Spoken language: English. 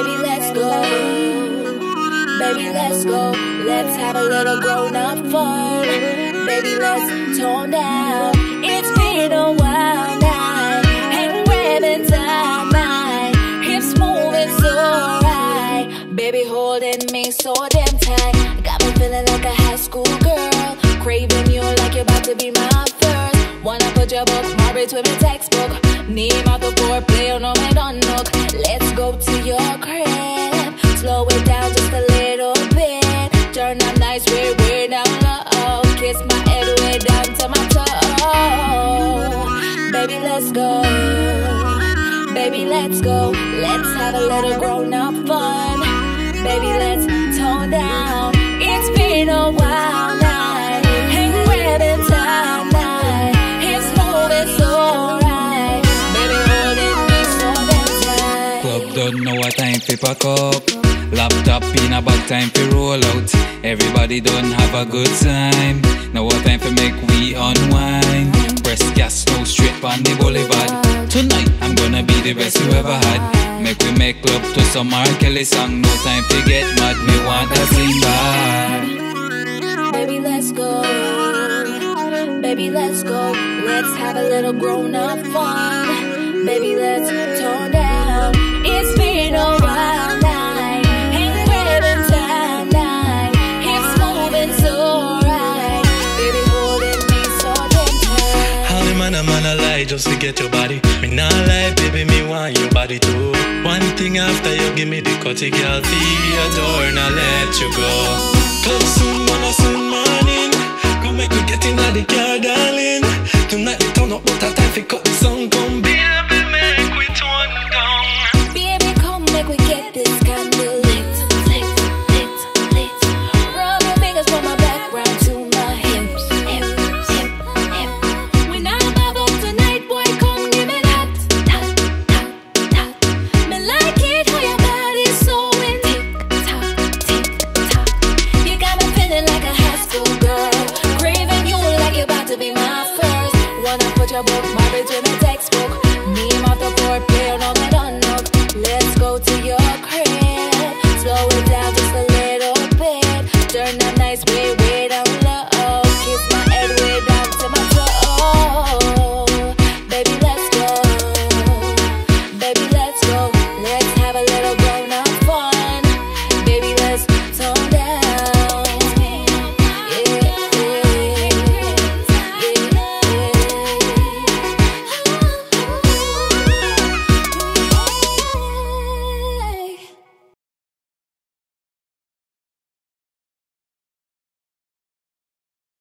Baby, let's go. Baby, let's go. Let's have a little grown up fun. Baby, let's tone down. It's been a while now. And grabbing time, my hips moving so right. Baby, holding me so damn tight. Got me feeling like a high school girl. Craving you like you're about to be my first. Wanna put your bookmark between my textbook. Name out the foreplay, no, I don't look. Let's go to your crib. Slow it down just a little bit. Turn up nice, way, way down low. Kiss my head way down to my toe. Baby, let's go. Baby, let's go. Let's have a little grown up fun. Baby, let's tone down. Don't know what time fi pack up. Laptop in a bag time fi roll out. Everybody don't have a good time. Now what time fi make we unwind. Press gas no straight on the boulevard. Tonight I'm gonna be the best you ever had. Make we make love to some R. Kelly song. No time to get mad. Me want to sing bad. Baby, let's go. Baby, let's go. Let's have a little grown up fun. Baby, let's tone down. Just to get your body? Me nah lie, baby, me want your body too. One thing after you give me the cutty girl feel your door, let you go. Put your bookmark between the textbook. The foreplay, no, I don't know. Let's go to your crib.